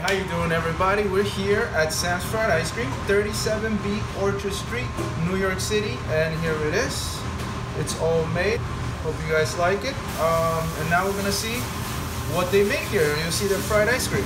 how you doing everybody? We're here at Sam's Fried Ice Cream, 37B Orchard Street, New York City, and here it is. It's all made. Hope you guys like it. Um, and now we're gonna see what they make here. You'll see their fried ice cream.